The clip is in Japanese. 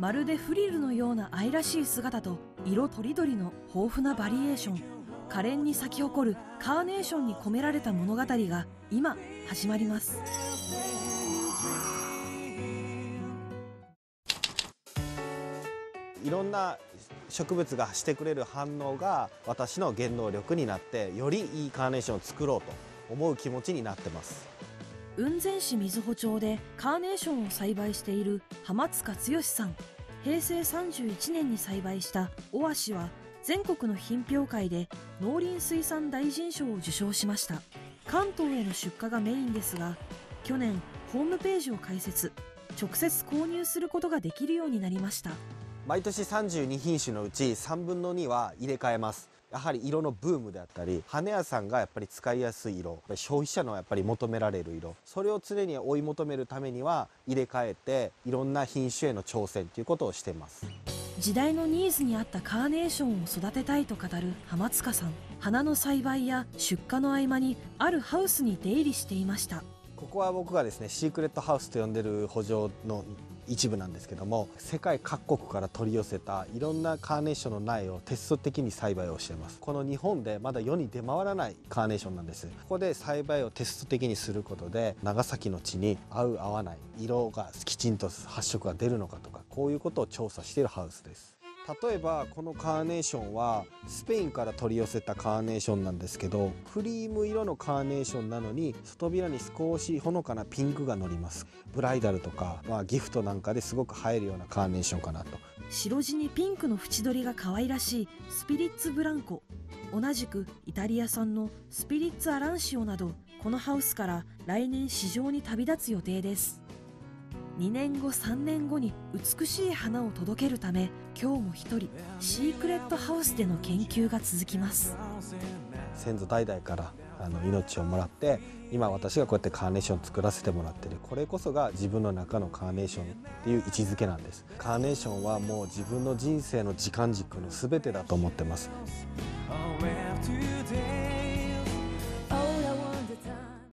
まるでフリルのような愛らしい姿と色とりどりの豊富なバリエーション。可憐に咲き誇るカーネーションに込められた物語が今始まります。いろんな植物がしてくれる反応が私の原動力になってよりいいカーネーションを作ろうと思う気持ちになってます。雲仙市瑞穂町でカーネーションを栽培している浜塚剛さん。平成31年に栽培したオアシは全国の品評会で農林水産大臣賞を受賞しました。関東への出荷がメインですが去年ホームページを開設。直接購入することができるようになりました。毎年32品種のうち3分の2は入れ替えます。やはり色のブームであったり羽屋さんがやっぱり使いやすい色消費者のやっぱり求められる色それを常に追い求めるためには入れ替えていろんな品種への挑戦ということをしています。時代のニーズに合ったカーネーションを育てたいと語る浜塚さん。花の栽培や出荷の合間にあるハウスに出入りしていました。ここは僕がですねシークレットハウスと呼んでる補助の一部なんですけども世界各国から取り寄せたいろんなカーネーションの苗をテスト的に栽培をしています。この日本でまだ世に出回らないカーネーションなんです。ここで栽培をテスト的にすることで長崎の地に合う合わない色がきちんと発色が出るのかとかこういうことを調査しているハウスです。例えばこのカーネーションはスペインから取り寄せたカーネーションなんですけどクリーム色のカーネーションなのに外びらに少しほのかなピンクがのります。ブライダルとか、まあ、ギフトなんかですごく映えるようなカーネーションかなと。白地にピンクの縁取りが可愛らしいスピリッツブランコ。同じくイタリア産のスピリッツアランシオなどこのハウスから来年市場に旅立つ予定です。2年後3年後に美しい花を届けるため今日も一人シークレットハウスでの研究が続きます。先祖代々からあの命をもらって今私がこうやってカーネーション作らせてもらってる。これこそが自分の中のカーネーションっていう位置づけなんです。カーネーションはもう自分の人生の時間軸の全てだと思ってます。